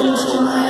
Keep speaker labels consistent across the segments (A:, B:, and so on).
A: Krishna.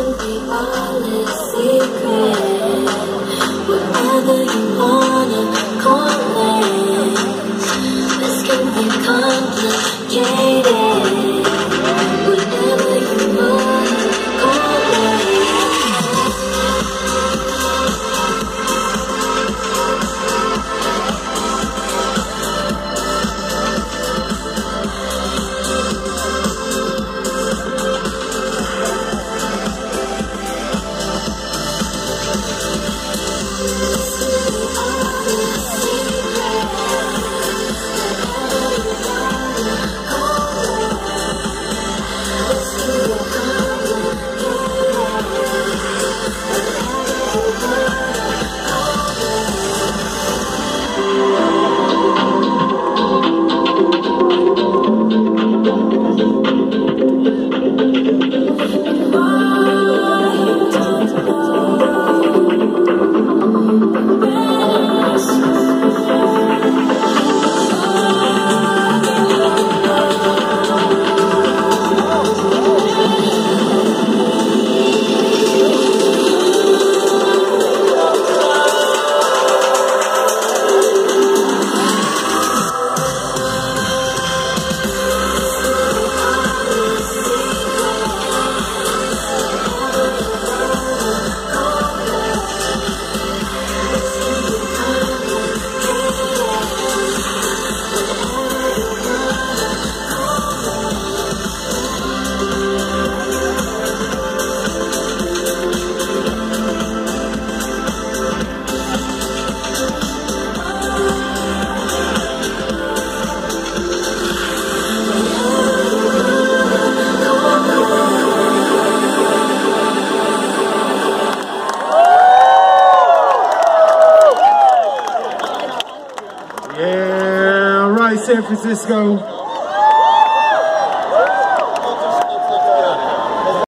A: Yeah, right, San Francisco.